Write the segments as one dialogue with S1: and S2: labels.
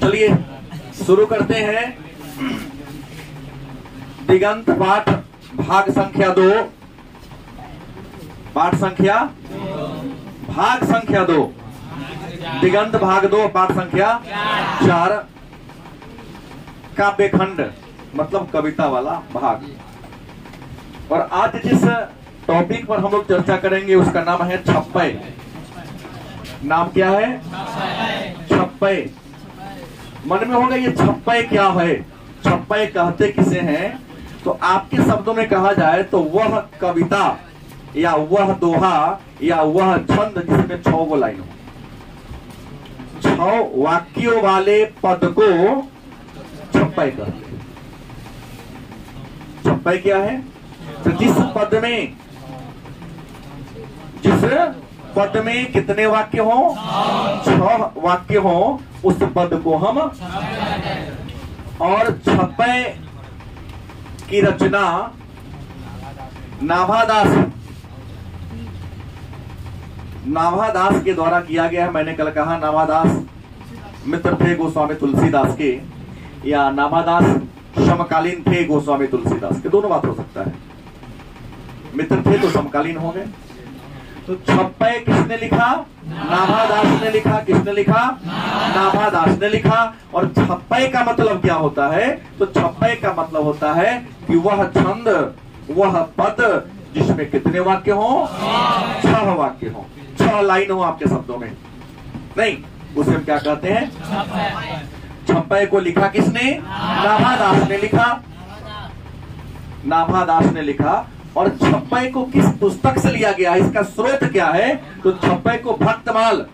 S1: चलिए, शुरू करते हैं। दिगंत पाठ, भाग संख्या दो। पाठ संख्या? भाग संख्या दो। दिगंत भाग दो, पाठ संख्या चार। काव्य खंड मतलब कविता वाला भाग। और आज जिस टॉपिक पर हम लोग चर्चा करेंगे, उसका नाम है छप्पे नाम क्या है? छप्पे। मन में होगा ये छप्पे क्या है? छप्पे कहते किसे हैं? तो आपके शब्दों में कहा जाए तो वह कविता, या वह दोहा, या वह छंद जिसमें छह गो लाइन हो। छह वाक्यों वाले पद को छप्पे कहते छप्पे क्या है? तो जिस पद में जिस पद में कितने वाक्य हो? छह वाक्य हो, उस पद को हम और छप्पे की रचना नाभादास नाभादास के द्वारा किया गया है। मैंने कल कहा नाभादास, मित्र थे गोस्वामी तुलसीदास के, या नाभादास, समकालीन थे गोस्वामी तुलसीदास के। दोनों बात हो सकता है। मित्र थे तो समकालीन हो गए तो छप्पे किसने लिखा? नाभादास ने लिखा। किसने लिखा? नाभादास ने लिखा। और छप्पे का मतलब क्या होता है? तो छप्पे का मतलब होता है कि वह छंद, वह पद, जिसमें कितने वाक्य हो? छह वाक्य हो। छह लाइन हो आपके शब्दों में। नहीं, उसे हम क्या कहते हैं? छप्पे को लिखा किसने? नाभादास ने लिखा। नाभादास ने लिखा और छप्पे को किस पुस्तक से लिया गया? है इसका स्रोत क्या है? तो छप्पे को भक्तमाल।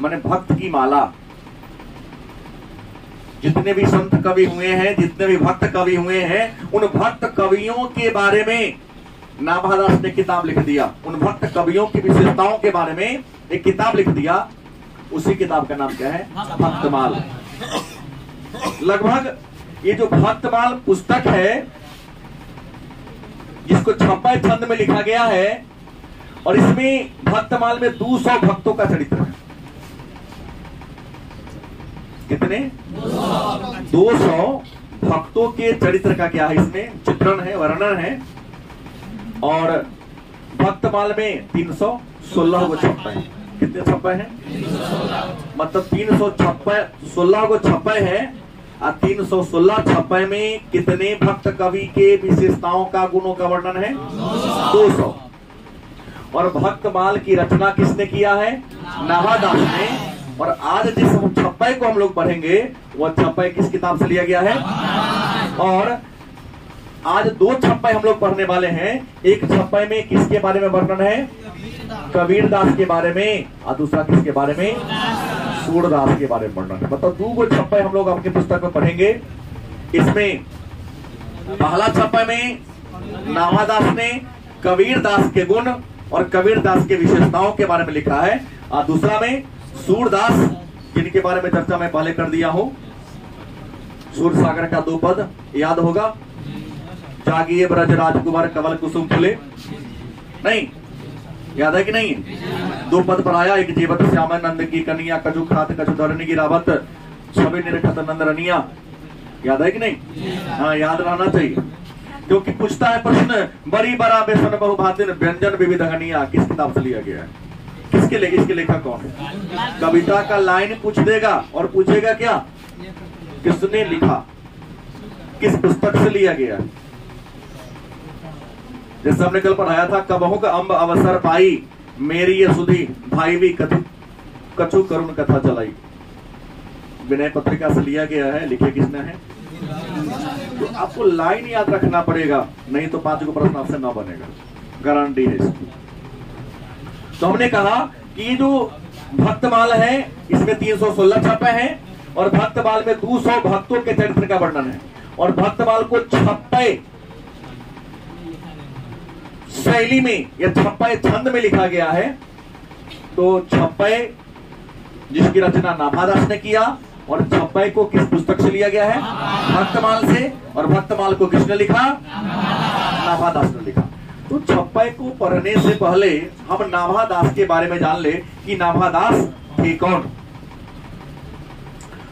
S1: माने भक्त की माला। जितने भी संत कवि हुए हैं, जितने भी भक्त कवि हुए हैं, उन भक्त कवियों के बारे में नाभादास ने किताब लिख दिया। उन भक्त कवियों की विशेषताओं के बारे में एक किताब लिख दिया। उसी किताब का नाम क्या है? भक्तमाल। लगभग ये जो भक्तमाल पुस्तक है जिसको छप्पा छंद में लिखा गया है, और इसमें भक्तमाल में 200 भक्तों का चरित्र है। कितने? 200 भक्तों के चरित्र का क्या है इसमें? चित्रण है, वर्णन है, और भक्तमाल में 316 को छप्पा है। कितने छप्पे हैं? मतलब तीन सौ छप्पे सोलह को छप्पे है तीन सौ सोलह छप्पे में कितने भक्त कवि के विशेषताओं का गुणों का वर्णन है? दो सौ। और भक्तमाल की रचना किसने किया है? नाभादास ने। और आज जिस छप्पे को हम लोग पढ़ेंगे वह छप्पे किस किताब से लिया गया है? और आज दो छप्पे हम लोग पढ़ने वाले हैं। एक छप्पे में किसके बारे में वर्णन है? कबीर दास के बारे में। और दूसरा किसके बारे में? सूरदास के बारे में वर्णन है। मतलब दो गो छप्पे हम लोग अपनी पुस्तक में पढ़ेंगे। इसमें पहला छप्पे में नाभादास ने कबीर दास के गुण और कबीर दास के विशेषताओं के बारे में लिखा है। और दूसरा में सूरदास, जिनके बारे में चर्चा मैं पहले कर दिया हूँ। सूर सागर का दो पद, याद होगा? जागिए ब्रज राजकुमार कवल कुसुम फुले। नहीं, याद है कि नहीं? दो पद पर आया, एक जीवत श्याम नंद की कन्या कजु, खात, कजु की रावत छवि निरखत नंद, रनिया। याद है कि नहीं? हाँ याद रहना चाहिए। क्योंकि पूछता है प्रश्न, बड़ी बड़ा बेसन बहुभातिन, व्यंजन विविध हनिया, किस किताब से लिया गया है? किसके ले इसके लेखक कौन है? कविता का लाइन पूछ देगा और पूछेगा क्या? किसने लिखा? किस पुस्तक से लिया गया? जैसे हमने कल पढ़ाया था कबहू का अम्ब अवसर पाई। मेरी ये सुधी भाई भी कथु कछु करुण कथा चलाई। विनय पत्रिका से लिया गया है, लिखे किसने है? तो आपको लाइन याद रखना पड़ेगा, नहीं तो पाँच को प्रश्न आपसे ना बनेगा। गारंटी है इसकी। तो हमने कहा कि जो भक्तमाल है, इसमें 316 छपे हैं और भक्तमाल में 200 भक्तों के चरित्र का वर्णन है। और भक्तमाल को छप्पे शैली में या छप्पे छंद में लिखा गया है तो छप्पे, जिसकी रचना नाभादास ने किया, और छप्पे को किस पुस्तक से लिया गया है? भक्तमाल से, और भक्तमाल को किसने लिखा? नाभादास ने लिखा। तो छप्पे को पढ़ने से पहले हम नाभा दास के बारे में जान ले कि नाभादास थे कौन।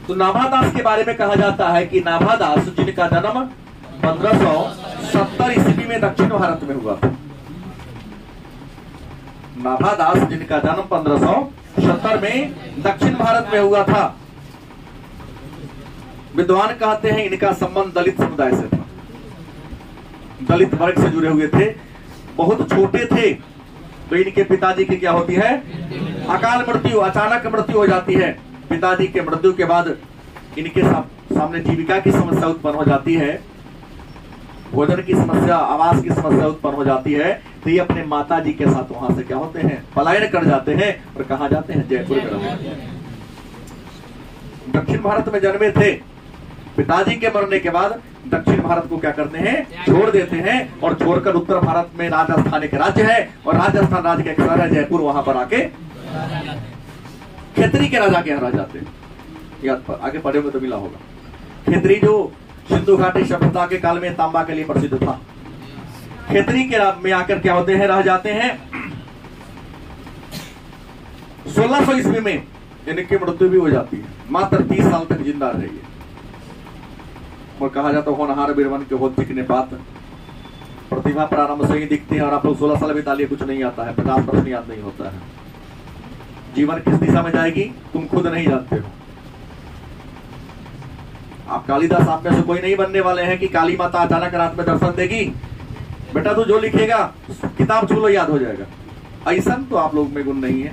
S1: तो नाभादास के बारे में कहा जाता है कि नाभादास, जिनका जन्म 1570 ईस्वी में दक्षिण भारत में हुआ था। नाभा दास जिनका जन्म 1570 में दक्षिण भारत में हुआ था। विद्वान कहते हैं, इनका संबंध दलित समुदाय से था। दलित वर्ग से जुड़े हुए थे। बहुत छोटे थे तो इनके पिताजी की क्या होती है? अकाल मृत्यु, अचानक मृत्यु हो जाती है। पिताजी के मृत्यु के बाद इनके सामने जीविका की समस्या उत्पन्न हो जाती है। भोजन की समस्या, आवास की समस्या उत्पन्न हो जाती है। तो ये अपने माता जी के साथ वहाँ से क्या होते हैं? पलायन कर जाते हैं और कहा जाते हैं? जयपुर दक्षिण भारत में जन्मे थे। पिताजी के मरने के बाद दक्षिण भारत को क्या करते हैं? छोड़ देते हैं और छोड़कर उत्तर भारत में राजस्थान एक राज्य है और राजस्थान राज्य का एक शहर है जयपुर। वहाँ पर आके खेतरी के राजा के यहाँ रह जाते हैं। याद आगे पढ़े में तो मिला होगा। खेतरी जो सिंधु घाटी सभ्यता के काल में तांबा के लिए प्रसिद्ध था। खेतरी के में आकर क्या होते हैं, रह जाते हैं। 1600 ईस्वी में इनकी मृत्यु भी हो जाती है। मात्र 30 साल तक ज़िंदा रही है। और कहा जाता होनहार बीरवन के होत दिखने बात। प्रतिभा प्रारंभ से ही दिखती है और आप लोग सोलह साल बिता लिए कुछ नहीं आता है, पचास परसेंट याद नहीं होता है। जीवन किस दिशा में जाएगी, तुम खुद नहीं जानते हो। आप कालिदास आप में से कोई नहीं बनने वाले हैं कि काली माता अचानक रात में दर्शन देगी। बेटा तू जो लिखेगा, किताब छू लो, याद हो जाएगा। ऐसा तो आप लोग में गुण नहीं है।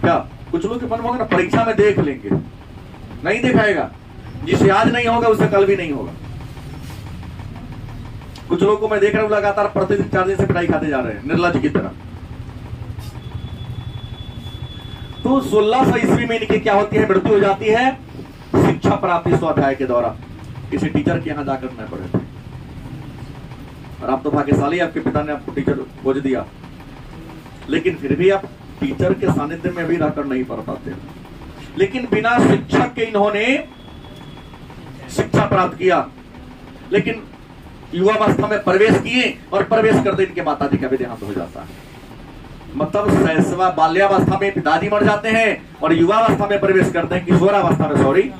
S1: क्या? कुछ लोग के मन में परीक्षा में देख लेंगे। नहीं दिखाएगा। जिसे आज नहीं होगा, उसे कल भी नहीं होगा। कुछ लोगों को मैं देख रहा हूँ, लगातार प्रतिदिन चार दिन से पिटाई खाते जा रहे हैं, निर्लज की तरह। तो सोलह सौ ईस्वी में इनकी क्या होती है? मृत्यु हो जाती है। शिक्षा प्राप्ति स्वाध्याय के द्वारा। किसी टीचर के यहाँ जाकर न थे और आप तो भाग्यशाली आपके पिता ने आपको टीचर खोज दिया। लेकिन फिर भी आप टीचर के सानिध्य में भी रहकर नहीं पढ़ पाते। लेकिन बिना शिक्षक के इन्होंने शिक्षा प्राप्त किया। लेकिन युवावस्था में प्रवेश किए और प्रवेश करते इनके माता जी का भी देहांत हो जाता है। मतलब सहसवा बाल्यावस्था में पिताजी मर जाते हैं और युवावस्था में प्रवेश करते हैं, किशोरावस्था में सॉरी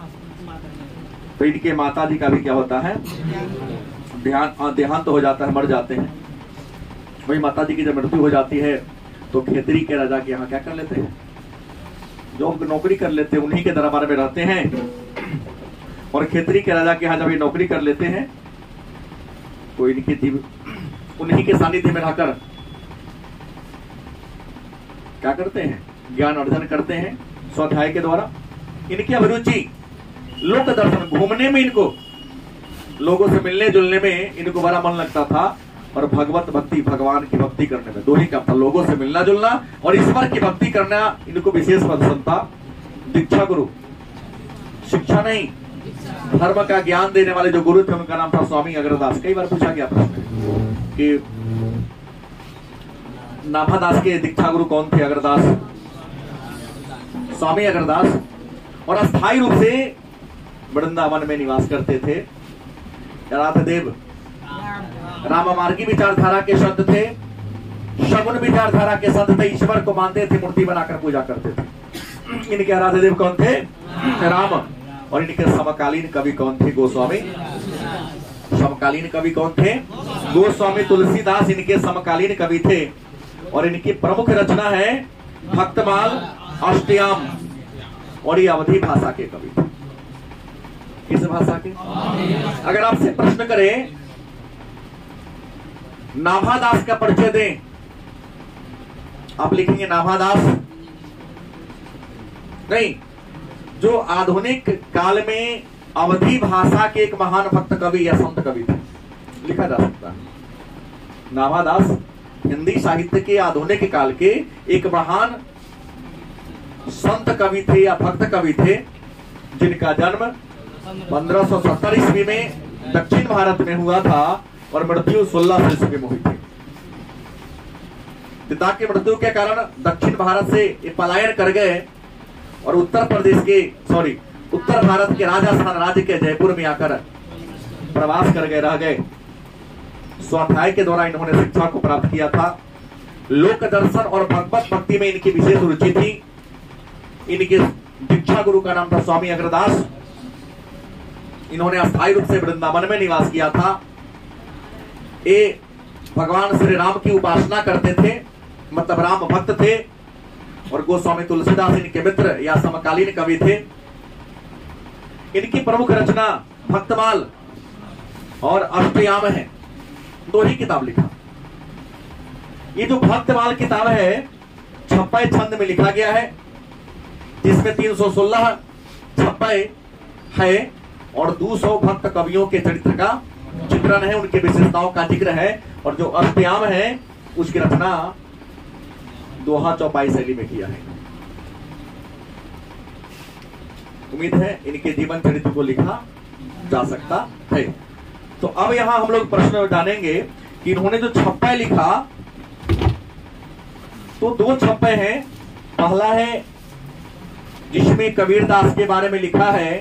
S1: तो इनके माता जी का भी क्या होता है? ध्यान देहांत हो जाता है, मर जाते हैं। वही माता जी की जब मृत्यु हो जाती है तो खेतरी के राजा के यहाँ क्या कर लेते हैं? जो नौकरी कर लेते हैं, उन्हीं के दरबार में रहते हैं। और खेतरी के राजा के यहाँ जब ये नौकरी कर लेते हैं तो इनकी जीव उन्हीं के सानिध्य में रहकर क्या करते हैं? ज्ञान अर्जन करते हैं, स्वाध्याय के द्वारा। इनकी अभिरुचि, लोक दर्शन, घूमने में इनको लोगों से मिलने जुलने में इनको बड़ा मन लगता था और भगवत भक्ति भगवान की भक्ति करने में, दो ही काम था, लोगों से मिलना जुलना और ईश्वर की भक्ति करना, इनको विशेष पसंद था। दीक्षा गुरु, शिक्षा नहीं, धर्म का ज्ञान देने वाले जो गुरु थे, उनका नाम था स्वामी अग्रदास। कई बार पूछा गया प्रश्न कि नाभादास के दीक्षा गुरु कौन थे अग्रदास? स्वामी अग्रदास। और अस्थायी रूप से वृंदावन में निवास करते थे। राधदेव राम मार्गी विचारधारा के संत थे। शगुन विचारधारा के संत थे। ईश्वर को मानते थे, मूर्ति बनाकर पूजा करते थे। इनके राधदेव कौन थे? राम। और इनके समकालीन कवि कौन थे? गोस्वामी। समकालीन कवि कौन थे? गोस्वामी तुलसीदास इनके समकालीन कवि थे। और इनकी प्रमुख रचना है भक्तमाल अष्टयाम। और ये अवधि भाषा के कवि थे। किस भाषा के अगर आपसे प्रश्न करें नाभादास का परिचय दें। आप लिखेंगे नाभादास नहीं, जो आधुनिक काल में अवधि भाषा के एक महान भक्त कवि या संत कवि थे, लिखा जा सकता है। नाभादास हिंदी साहित्य के आधुनिक काल के एक महान संत कवि थे या भक्त कवि थे, जिनका जन्म 1570 ईस्वी में दक्षिण भारत में हुआ था और मृत्यु सोलह सौ ईस्वी में हुई थी। पिता की मृत्यु के कारण दक्षिण भारत से पलायन कर गए और उत्तर प्रदेश के सॉरी उत्तर भारत के राजस्थान राज्य के जयपुर में आकर प्रवास कर गए, रह गए। स्वाध्याय के द्वारा इन्होंने शिक्षा को प्राप्त किया था। लोक दर्शन और भगवत भक्ति में इनकी विशेष रुचि थी। इनके दीक्षा गुरु का नाम था स्वामी अग्रदास। इन्होंने अस्थायी रूप से वृंदावन में निवास किया था। ये भगवान श्री राम की उपासना करते थे मतलब राम भक्त थे, और गोस्वामी तुलसीदास इनके मित्र या समकालीन कवि थे। इनकी प्रमुख रचना भक्तमाल और अष्टयाम है। दो ही किताब लिखा। ये जो भक्तमाल किताब है छप्पे छंद में लिखा गया है, जिसमें 316 छप्पे है। और 200 भक्त कवियों के चरित्र का चित्रण है, उनकी विशेषताओं का ज़िक्र है, और जो अष्टयाम है, उसकी रचना दोहा चौपाई शैली में किया है। उम्मीद है इनके जीवन चरित्र को लिखा जा सकता है। तो अब यहाँ हम लोग प्रश्न जानेंगे कि इन्होंने जो छप्पा लिखा तो दो छप्पे हैं। पहला है, जिसमें कबीरदास के बारे में लिखा है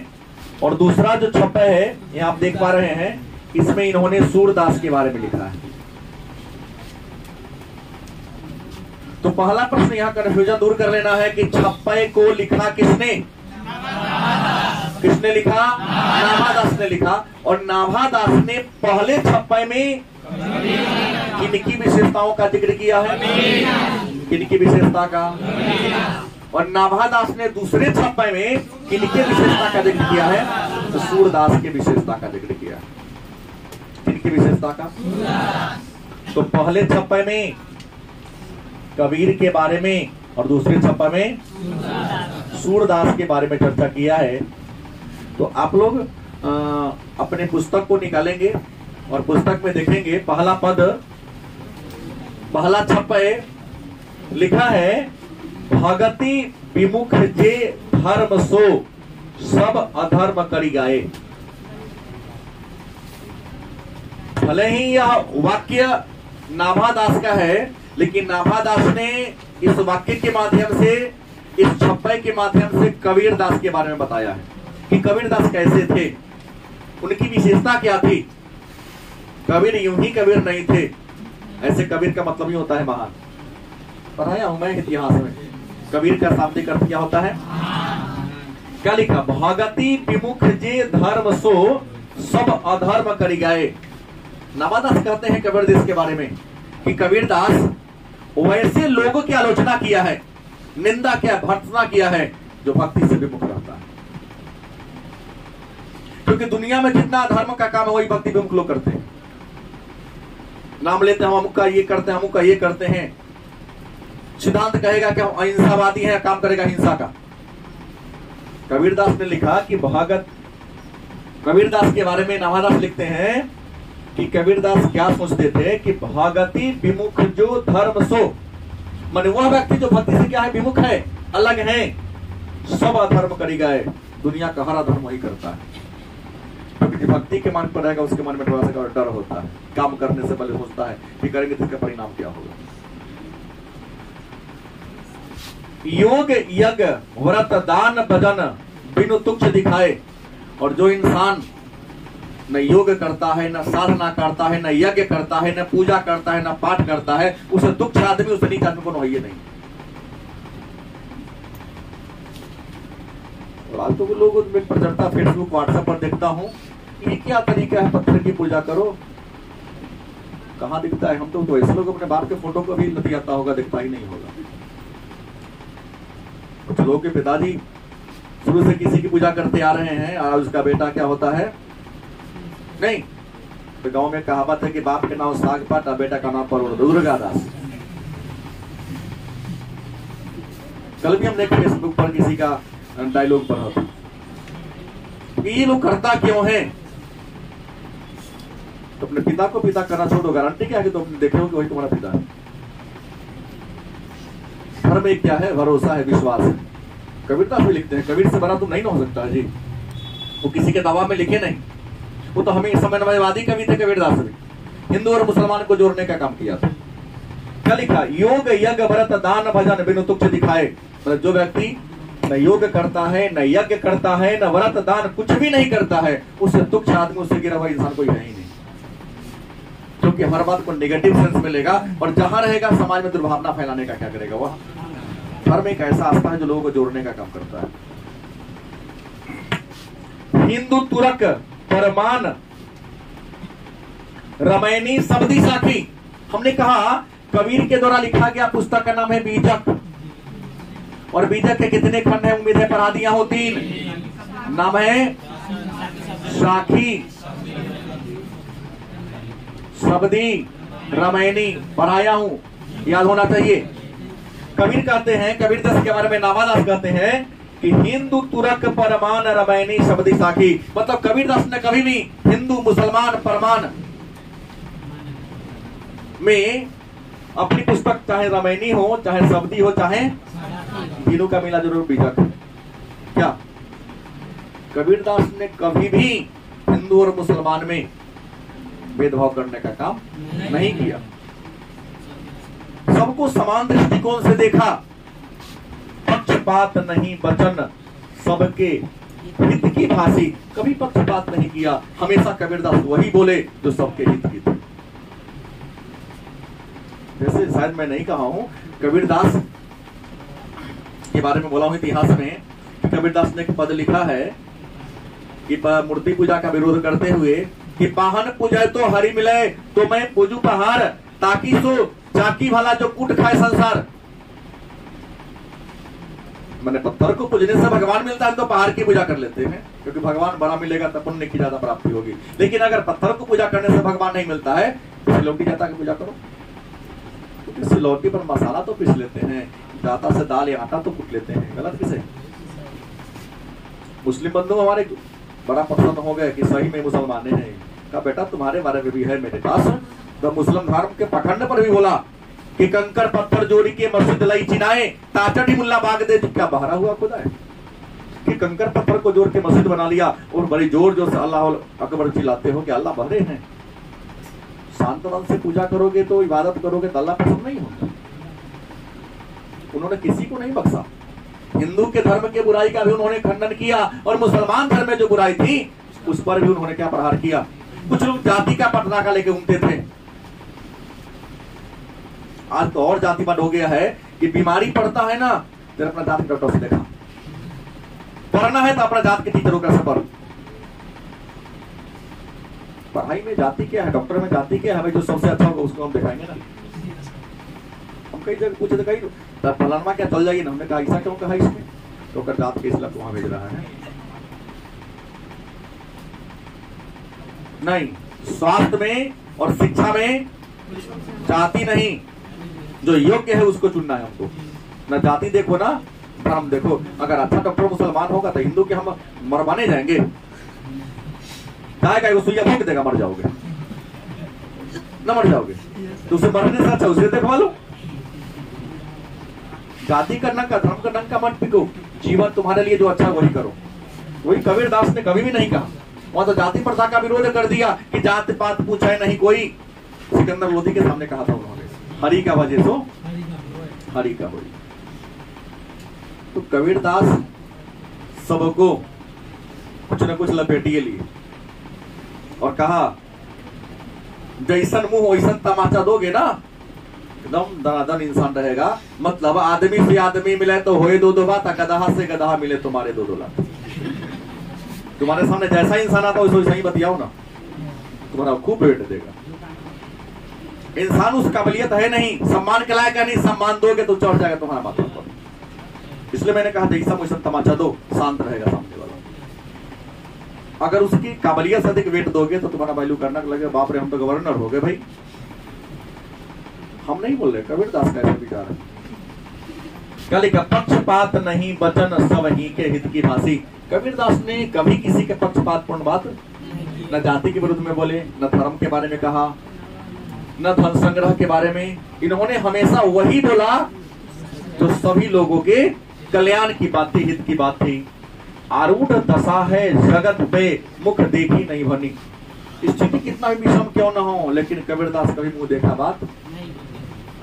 S1: और दूसरा जो छप्पा है, ये आप देख पा रहे हैं, इसमें इन्होंने सूरदास के बारे में लिखा है। तो पहला प्रश्न यहाँ कन्फ्यूज़न दूर कर लेना है कि छप्पे को लिखा किसने? किसने लिखा? नाभादास ने लिखा। और नाभादास ने पहले छप्पे में किनकी विशेषताओं का ज़िक्र किया है? किनकी विशेषता का? और नाभादास ने दूसरे छप्पे में किनके विशेषता का ज़िक्र किया है? तो सूरदास के विशेषता का ज़िक्र किया किनकी विशेषता का? तो पहले छप्पे में, कबीर के बारे में और दूसरे छप्पा में सूरदास के बारे में चर्चा किया है। तो आप लोग अपने पुस्तक को निकालेंगे और पुस्तक में देखेंगे, पहला पद, पहला छप्पे लिखा है भगति विमुख जे धर्म सो, सब अधर्म करी गाये भले ही यह वाक्य नाभादास का है, लेकिन नाभादास ने इस वाक्य के माध्यम से, इस छप्पे के माध्यम से कबीर दास के बारे में बताया है कि कबीर दास कैसे थे, उनकी विशेषता क्या थी। कबीर यूँ ही कबीर नहीं थे। ऐसे कबीर का मतलब ही होता है महान। पढ़ाया हूँ मैं इतिहास में। कबीर का शाब्दिक अर्थ क्या होता है। क्या लिखा? भगति विमुख जे धर्म सो, सब अधर्म करी गए। नवादास कहते हैं कबीर देश के बारे में कि कबीर दास, वैसे लोगों की आलोचना किया है, निंदा किया भर्सना किया है, जो भक्ति से विमुख रहता है। क्योंकि दुनिया में जितना धर्म का काम है, वही भक्ति विमुख लोग करते हैं। नाम लेते हैं हम अमुक का ये करते हैं, अमुक का ये करते हैं। सिद्धांत कहेगा कि हम अहिंसावादी हैं, काम करेगा हिंसा का। कबीरदास ने लिखा कि भागत कबीरदास के बारे में नवादास लिखते हैं कि कबीरदास क्या सोचते थे कि भागति विमुख जो धर्म सो। मान वह व्यक्ति जो भक्ति से क्या है? विमुख है, अलग है। सब अधर्म करी गए। दुनिया का हर अधर्म वही करता है। क्योंकि भक्ति के मन पर रहेगा, उसके मन में थोड़ा सा डर होता है। काम करने से पहले सोचता है कि करेंगे तो इसका परिणाम क्या होगा। योग यज्ञ व्रत दान भजन बिनु तुक्ष दिखाए। और जो इंसान न योग करता है न साधना करता है न यज्ञ करता है न पूजा करता है न पाठ करता है उसे दुख आदमी उसे नीच आदमी को नहीं नहीं। और तो लोग में प्रचलता फेसबुक व्हाट्सएप पर देखता हूँ ये क्या तरीका है पत्थर की पूजा करो। कहा दिखता है? हम तो, तो ऐसे लोग अपने बाप के फ़ोटो को भी आता होगा दिखता ही नहीं होगा। कुछ लोग के पिताजी शुरू से किसी की पूजा करते आ रहे हैं और उसका बेटा क्या होता है? नहीं। तो गाँव में कहावत है कि बाप के नाम साग पाट और बेटा का नाम पर दुर्गा दास। कल भी हम देखे फेसबुक पर किसी का डायलॉग पढ़ा था। ये लोग करता क्यों है? तो अपने पिता को पिता करना छोड़ो गारंटी क्या है कि तुम तो देखे हो कि वही तुम्हारा पिता है। धर्म एक क्या है? भरोसा है, विश्वास है। कविता भी लिखते हैं। कबीर से बड़ा तुम नहीं हो सकता, जी। वो किसी के दवा में लिखे नहीं। वो तो हमें समन्वयवादी कवि थे, कबीरदास भी हिंदू और मुसलमान को जोड़ने का काम किया था। क्या लिखा? योग यज्ञ भरत दान भजन बिनु तुक्ष दिखाए। मतलब जो व्यक्ति न योग करता है, न यज्ञ करता है, न व्रत दान कुछ भी नहीं करता है उससे तुक्ष आदमी, उससे गिरा हुआ इंसान कोई है ही नहीं। क्योंकि हर बात को नेगेटिव सेंस में लेगा और जहाँ रहेगा, समाज में दुर्भावना फैलाने का क्या करेगा? वह धर्म एक ऐसा आस्था है जो लोगों को जोड़ने का काम करता है। हिंदू तुरक, परमान रमैनी सबदी साखी। हमने कहा, कबीर के द्वारा लिखा गया पुस्तक का नाम है बीजक। और बीजक के कितने खंड है? उम्मीद है पढ़ा दिया हो तीन नाम है साखी। सबदी, रामायणी पढ़ाया हूँ। याद होना चाहिए। कबीर कहते हैं, कबीर दस के बारे में नामादास कहते हैं कि हिंदू तुरक परमान रामायणी शब्दी साखी। मतलब कबीर दास ने कभी भी हिंदू मुसलमान परमान में अपनी पुस्तक, चाहे रामायणी हो, चाहे शब्दी हो, चाहे तीनों का मिला ज़रूर बीजक। क्या? कबीर दास ने कभी भी हिंदू और मुसलमान में भेदभाव करने का काम नहीं किया। सबको समान दृष्टिकोण से देखा। पक्षपात नहीं वचन सबके हित की भाषी कभी पक्षपात नहीं किया, हमेशा कबीरदास वही बोले जो सबके हित की थे। जैसे शायद मैं नहीं कहा हूँ, कबीरदास के बारे में बोला हूँ इतिहास में कबीरदास ने एक पद लिखा है कि मूर्ति पूजा का विरोध करते हुए कि पाहन पूजा तो हरि मिले तो मैं पूजू पहाड़, ताकि सो चाकी वाला जो कूट खाए संसार। मैंने पत्थर को पूजने से भगवान मिलता है तो पहाड़ की पूजा कर लेते हैं, क्योंकि भगवान बड़ा मिलेगा तो पुण्य की ज़्यादा प्राप्ति होगी। लेकिन अगर पत्थर को पूजा करने से भगवान नहीं मिलता है तो सिलौटी जाता की पूजा करो। क्योंकि सिलौटी पर मसाला तो पीस लेते हैं जाता से दाल या आटा तो कूट लेते हैं, गलत किसे? मुस्लिम बंधु हमारे बड़ा पसंद हो गया कि सही में मुसलमान है। का बेटा, तुम्हारे बारे में भी है मेरे पास। तो मुस्लिम धर्म के पखंड पर भी बोला कि कंकर, पत्थर, जोड़ी के मस्जिद लई चिनाए ताचड़ी मुल्ला बाग दे तो क्या बहरा हुआ खुदा है? कि कंकर, पत्थर को जोड़ के मस्जिद बना लिया और बड़ी ज़ोर ज़ोर से अल्लाह अकबर चिल्लाते हो कि अल्लाह बहरे हैं। शांत मन से पूजा करोगे तो इबादत करोगे तो अल्लाह पसंद नहीं होगा उन्होंने किसी को नहीं बख्शा। हिंदू के धर्म के बुराई का भी उन्होंने खंडन किया और मुसलमान धर्म में जो बुराई थी, उस पर भी उन्होंने क्या प्रहार किया? कुछ लोग जाति का पटनाका लेके घूमते थे। आज तो और जातिवाद हो गया है कि बीमारी पड़ता है ना, फिर अपना जाति डॉक्टर से देखा। पढ़ना है तो अपना जात के टीचरों का सफ़र। पढ़ाई में जाति क्या है? डॉक्टर में जाति क्या है? जो सबसे अच्छा होगा उसको हम दिखाएँगे ना। हम कई जगह पूछे तो कई तो फलानमा क्या चल जाएगी ना? हमने कहा ऐसा क्यों कहा इसमें? तो कर जात के इसलिए वहाँ भेज रहा है। नहीं, स्वास्थ्य में और शिक्षा में जाति नहीं। जो योग्य है उसको चुनना है हमको। ना जाति देखो, ना धर्म देखो। अगर अच्छा डॉक्टर मुसलमान होगा तो हिंदू के हम मरवाने जाएँगे। जाएगा सुइया भोग देगा, मर जाओगे। न मर जाओगे। तो उसे मरने से अच्छा उसे देखवा लो जाति का नंका धर्म का नंका मत पिको जीवन तुम्हारे लिए जो अच्छा वही करो। वही कबीर दास ने कभी भी नहीं कहा। वहाँ तो जाति प्रथा का विरोध कर दिया कि जात पात पूछा नहीं कोई। सिकंदर लोधी के सामने कहा था हरि का वजह सो हरि का होई तो कबीर दास सबको कुछ न कुछ लपेटिए लिए और कहा जैसन मुँह वैसन तमाचा दोगे ना एकदम दनादन इंसान रहेगा। मतलब आदमी से आदमी मिले तो होए दो दो बात गदहा से गदहा मिले तुम्हारे दो दो लाख तुम्हारे सामने जैसा इंसान आता वैसे वैसा ही बतियाओ ना। तुम्हारा खूब भेट देगा। इंसान उस काबिलियत है नहीं सम्मान के लायक है नहीं सम्मान दोगे तो चढ़ जाएगा तुम्हारा माथा पर। इसलिए मैंने कहा जैसा वैसा तमाचा दो शांत रहेगा सामने वाला। अगर उसकी काबिलियत से अधिक वेट दोगे तो तुम्हारा वैल्यू करना लगेगा बाप रे हम तो गवर्नर हो गए भाई। हम नहीं बोल रहे कबीर दास का ऐसा विचार है। कल पक्षपात नहीं वचन सब ही के हित की भाषी कबीर दास ने कभी किसी के पक्षपात पूर्ण बात न जाति के विरुद्ध में बोले न धर्म के बारे में कहा न धन संग्रह के बारे में, इन्होंने हमेशा वही बोला जो सभी लोगों के कल्याण की बात थी हित की बात। थी आरूढ़ दशा है, जगत पे मुख देखी नहीं बनी। स्थिति कितना भी विषम क्यों ना हो, लेकिन कबीरदास कभी मुँह देखा बात?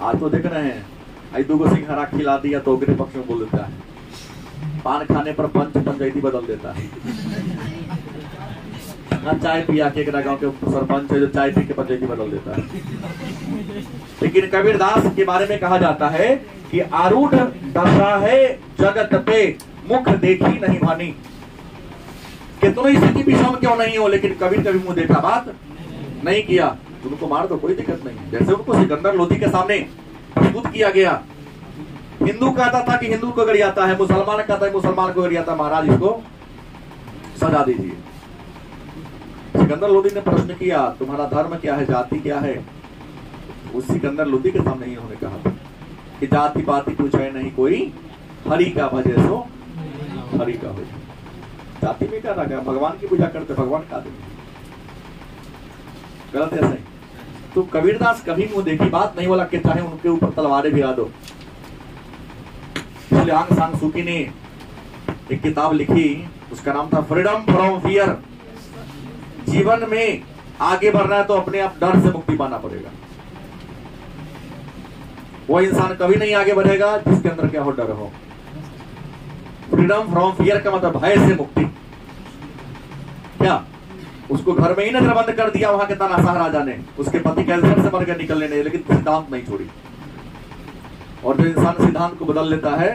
S1: आज तो देख रहे हैं। आई दो सिंघारा खिला दिया तो अग्नि पक्ष में बोल देता है। पान खाने पर पंच पंचायती बदल देता है। ना चाय पिया के एक गाँव के सरपंच है जो चाय पी के पंचायती बदल देता है। लेकिन कबीरदास के बारे में कहा जाता है कि आरूढ़ दशा है जगत पे, मुख देखी नहीं भानी। कितनों स्थिति विषम क्यों नहीं हो, लेकिन कबीर कभी मुँह देखा बात नहीं किया। उनको मार दो कोई दिक्कत नहीं। जैसे उनको सिकंदर लोधी के सामने प्रस्तुत किया गया। हिंदू कहता था कि हिंदू को अगर गरियाता है, मुसलमान कहता है, मुसलमान को गरियाता महाराज इसको सजा दीजिए। सिकंदर लोधी ने प्रश्न किया, तुम्हारा धर्म क्या है? जाति क्या है? उस सिकंदर लोधी के सामने ही उन्होंने कहा कि जाति पाति पूछे नहीं, कोई हरि का भजे सो हरि का भजे जाति में क्या रखा भगवान की पूजा करते, भगवान का देंगे गलत है, सही। तो कबीरदास कभी मुँह देखी बात नहीं, बोला कि चाहे उनके ऊपर तलवारें गिरा दो। इसलिए आंग सांग सुकी ने एक किताब लिखी, उसका नाम था, फ्रीडम फ्रॉम फियर। जीवन में आगे बढ़ना है तो अपने आप डर से मुक्ति पाना पड़ेगा। वो इंसान कभी नहीं आगे बढ़ेगा जिसके अंदर क्या हो डर हो। फ्रीडम फ्रॉम फियर का मतलब भय से मुक्ति। क्या? उसको घर में ही नज़र बंद कर दिया, वहाँ के तानाशाह राजा ने। उसके पति कैंसर से मर गए, निकलने नहीं, लेकिन सिद्धांत नहीं छोड़ी। और जो इंसान सिद्धांत को बदल लेता है,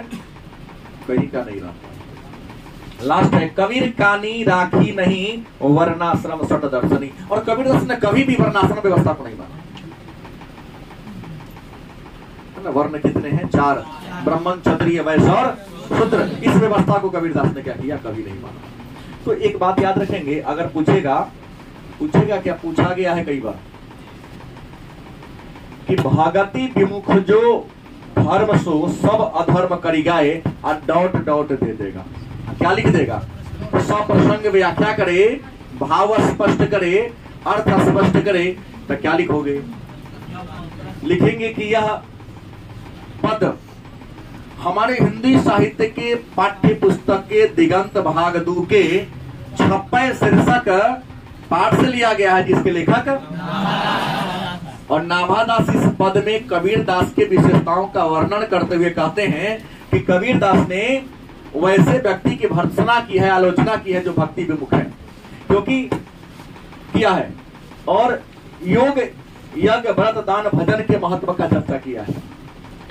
S1: कहीं का नहीं रहता। लास्ट है कबीर कानी राखी नहीं, वर्णाश्रम सट दर्शनी। और कबीर दास ने कभी भी वर्णाश्रम व्यवस्था को नहीं माना। वर्ण कितने हैं? चार। ब्राह्मण क्षत्रिय, वैश्य और शूद्र। इस व्यवस्था को कबीरदास ने क्या किया? कभी नहीं माना। तो एक बात याद रखेंगे, अगर पूछेगा पूछेगा क्या? पूछा गया है कई बार। कि भागति विमुख जो, धर्म सो, सब अधर्म करी गाए और डॉट डॉट दे देगा। क्या लिख देगा? तो सब प्रसंग व्याख्या करे, भाव स्पष्ट करे, अर्थ स्पष्ट करे तो क्या लिखोगे? लिखेंगे कि यह पद हमारे हिंदी साहित्य के पाठ्य पुस्तक के दिगंत भाग दू के छप्पे शीर्षक पाठ से लिया गया है जिसके लेखक? और नाभादास इस पद में कबीर दास के विशेषताओं का वर्णन करते हुए कहते हैं कि कबीर दास ने वैसे व्यक्ति की भर्सना की है, आलोचना की है जो भक्ति विमुख है। क्योंकि किया है। और योग, यज्ञ, व्रत, दान, भजन के महत्व का चर्चा किया है।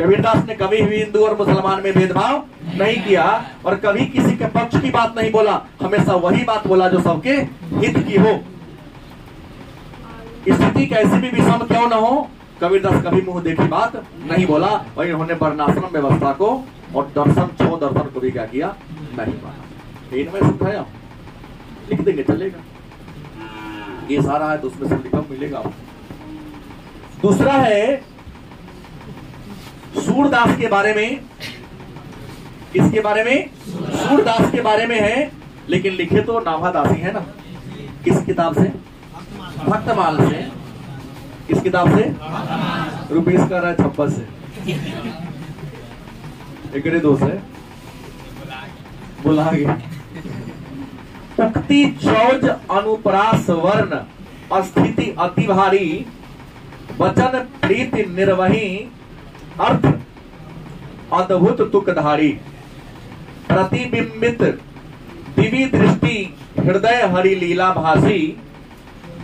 S1: कबीरदास ने कभी भी हिंदू और मुसलमान में भेदभाव नहीं किया और कभी किसी के पक्ष की बात नहीं बोला। हमेशा वही बात बोला जो सबके हित की हो। स्थिति कैसी भी विषम क्यों न हो, कबीरदास कभी मुँह देखी बात नहीं बोला और इन्होंने वर्णाश्रम व्यवस्था को और दर्शन छो दर्शन को भी क्या किया नहीं माना इनमें समझाया लिख देंगे, चलेगा। ये सारा है तो उसमें से लिखा, मिलेगा। दूसरा है, सूरदास के बारे में, किसके बारे में? सूरदास के बारे में है, लेकिन लिखे तो नाभादासी है ना। किस किताब से? भक्तमाल से। किस किताब से? रुपीस का रहा है छप्पन से। एक दो से बुला गया उक्ति चौज अनुप्रास वर्ण स्थिति अति भारी, वचन प्रीति निर्वही, अर्थ अद्भुत तुकधारी। प्रतिबिंबित दिवी दृष्टि, हृदय हरि लीला भासी,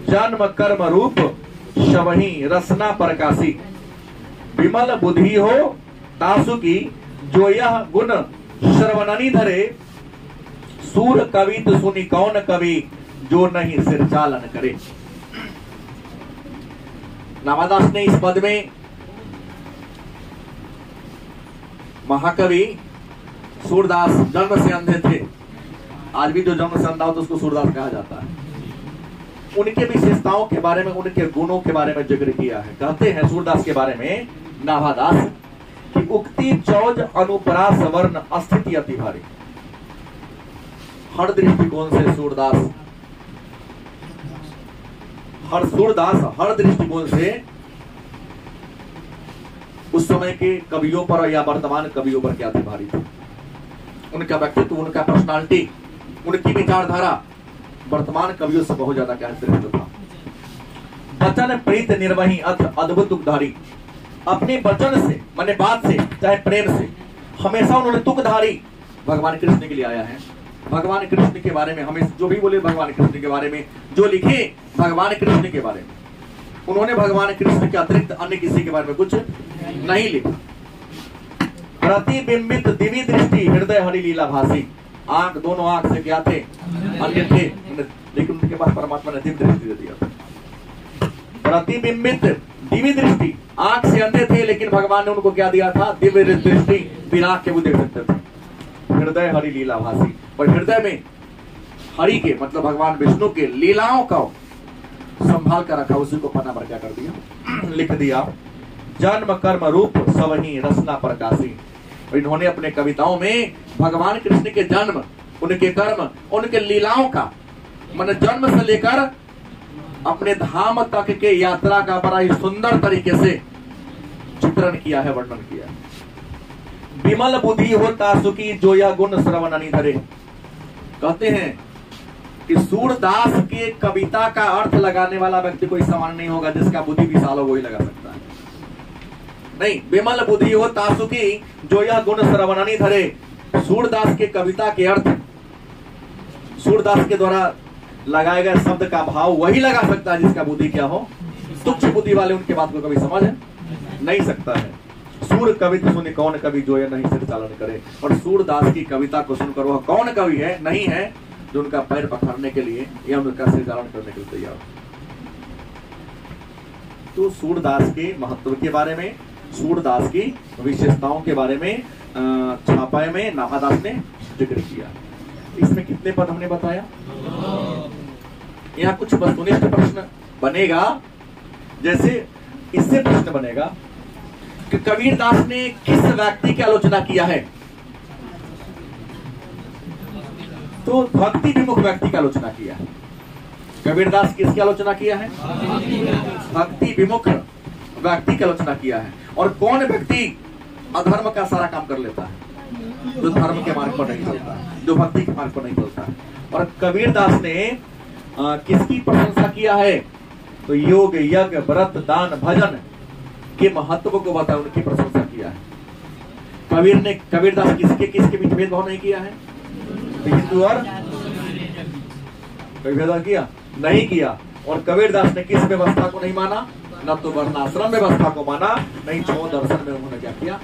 S1: जन्म कर्म रूप, शवही रसना प्रकाशी। विमल बुद्धि हो तासु की जो यह गुण श्रवणनी धरे, सूर कवि तो सुनी कौन कवि जो नहीं सिर चालन करे। नामादास ने इस पद में महाकवि सूरदास जन्म से अंधे थे। आज भी जो जन्म से अंधा हो तो उसको सूरदास कहा जाता है। उनके विशेषताओं के बारे में, उनके गुणों के बारे में ज़िक्र किया है। कहते हैं सूरदास के बारे में नाभादास उक्ति चौज अनुपरा सवर्ण अस्थिति अति भारी। हर दृष्टिकोण से सूरदास? हर सूरदास, हर दृष्टिकोण से? उस समय के कवियों पर या वर्तमान कवियों पर क्या भारी थे? उनका व्यक्तित्व, उनका पर्सनालिटी उनकी विचारधारा, वर्तमान कवियों से बहुत ज़्यादा क्या था? वचन प्रीत निर्वही अर्थ अद्भुत दुखधारी अपने वचन से, मैंने बात से, चाहे प्रेम से, हमेशा उन्होंने तुकधारी भगवान कृष्ण के लिए आया है। भगवान कृष्ण के बारे में, हमें जो भी बोले भगवान कृष्ण के बारे में, जो लिखे भगवान कृष्ण के बारे में। उन्होंने भगवान कृष्ण के अतिरिक्त अन्य किसी के बारे में कुछ नहीं लिखा। प्रतिबिंबित दिव्य दृष्टि, हृदय हरि लीला भाषी। आँख दोनों आँख से क्या थे, अन्य थे, लेकिन उनके पास परमात्मा ने दिव्य दृष्टि दे दिया प्रतिबिंबित दिव्य दृष्टि। आँख से अंधे थे, लेकिन भगवान ने उनको क्या दिया था? दिव्य दृष्टि। बिना के वो देख सकते थे। हृदय हरि लीला और हृदय में हरि के मतलब भगवान विष्णु के लीलाओं का संभाल कर रखा, उसी को पन्ना पर क्या कर दिया? लिख दिया, जन्म, कर्म, रूप सवही रसना, प्रकाशी। इन्होंने अपने कविताओं में भगवान कृष्ण के जन्म, उनके कर्म, उनके लीलाओं का, मन जन्म से लेकर अपने धाम तक के यात्रा का बड़ा ही सुंदर तरीके से चित्रण किया है, वर्णन किया है। विमल बुद्धि हो तासुकी जो यह गुण श्रवण धरे। कहते हैं कि सूरदास के कविता का अर्थ लगाने वाला व्यक्ति कोई समान नहीं होगा, जिसका बुद्धि विशाल हो वही लगा सकता है। नहीं, विमल बुद्धि हो तासुकी जो यह गुण श्रवणानी धरे, सूरदास के कविता के अर्थ, सूरदास के द्वारा लगाए गए शब्द का भाव वही लगा सकता है जिसका बुद्धि क्या हो? तुच्छ बुद्धि वाले उनके बात को कभी समझ नहीं सकता है। सूर कवि सुनी, कौन कवि जो है नहीं सिर चालन करे? और सूरदास की कविता को सुनकर वह कौन कवि है, नहीं है, जो उनका पैर पकड़ने के लिए या उनका सिर चालन करने के लिए तैयार हो। तो सूरदास के महत्व के बारे में, सूरदास की विशेषताओं के बारे में छापाए में नाभादास ने ज़िक्र किया। इसमें कितने पद हमने बताया? यहाँ कुछ वस्तुनिष्ठ प्रश्न बनेगा। जैसे इससे प्रश्न बनेगा कि कबीर दास ने किस व्यक्ति की आलोचना किया है? तो भक्ति विमुख व्यक्ति की आलोचना किया है। कबीर दास किसकी आलोचना किया है? भक्ति विमुख व्यक्ति की आलोचना किया है। और कौन व्यक्ति अधर्म का सारा काम कर लेता है? जो धर्म के मार्ग पर नहीं चलता, जो भक्ति के मार्ग पर नहीं चलता। और कबीर दास ने आ, किसकी प्रशंसा किया है? तो योग यज्ञ व्रत दान भजन के महत्व को बता उनकी प्रशंसा किया है। कबीर ने कबीर दास किसके किसके बीच भेदभाव नहीं किया है? तो हिंदू और भेदभाव किया? नहीं किया। और कबीर दास ने किस व्यवस्था को नहीं माना? न तो वर्णाश्रम व्यवस्था को माना नहीं छो दर्शन में उन्होंने क्या किया?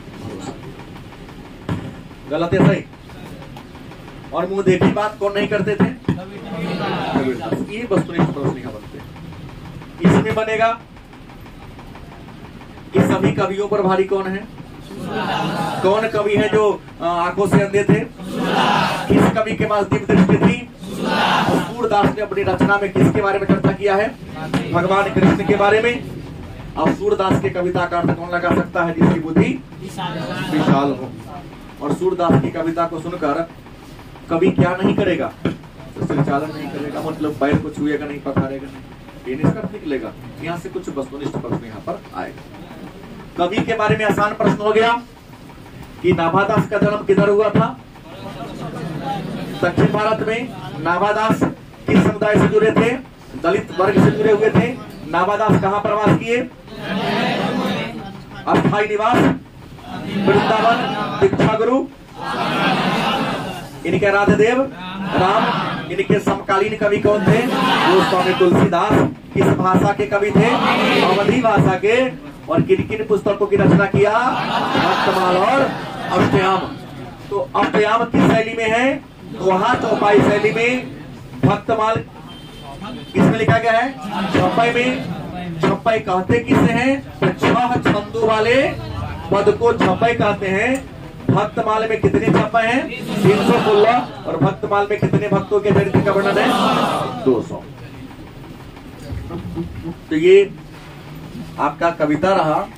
S1: गलत है सही। और मुँह देखी बात कौन नहीं करते थे? ये बनते इसमें बनेगा, कि सभी कवियों पर भारी कौन है? कौन कवि है जो आँखों से अंधे थे? किस कवि के पास दिव्य दृष्टि थी? सूरदास ने अपनी रचना में किसके बारे में चर्चा किया है? भगवान कृष्ण के बारे में। अब सूरदास के कविता का अर्थ कौन लगा सकता है जिसकी बुद्धि विशाल हो? और सूरदास की कविता को सुनकर कभी क्या नहीं करेगा? तो संचालन नहीं करेगा मतलब पैर को छुएगा नहीं पखारेगा नहीं। ये निष्कर्ष निकलेगा यहाँ से कुछ वस्तुनिष्ठ प्रश्न यहाँ पर आएगा कवि के बारे में आसान प्रश्न हो गया कि नाभादास का जन्म किधर हुआ था? दक्षिण भारत में नाभादास किस समुदाय से जुड़े थे? दलित वर्ग से जुड़े हुए थे। नाभादास कहाँ प्रवास किए? अस्थाई निवास, वृंदावन दीक्षा गुरु इनके राधेदेव राम इनके समकालीन कवि कौन थे? वो स्वामी तुलसीदास किस भाषा के कवि थे? अवधि भाषा के। और किन किन पुस्तकों की रचना किया? भक्तमाल और अष्टयाम। तो अष्टयाम किस शैली में है? वहाँ चौपाई शैली में। भक्तमाल किसमें लिखा गया है? चौपाई में। छप्पई कहते किसे हैं? छह छंदों वाले पद को छप्पई कहते हैं। भक्तमाल में कितने छप्पे हैं? तीन सौ सोलह। और भक्तमाल में कितने भक्तों के चरित्र का वर्णन है? दो सौ। तो ये आपका कविता रहा।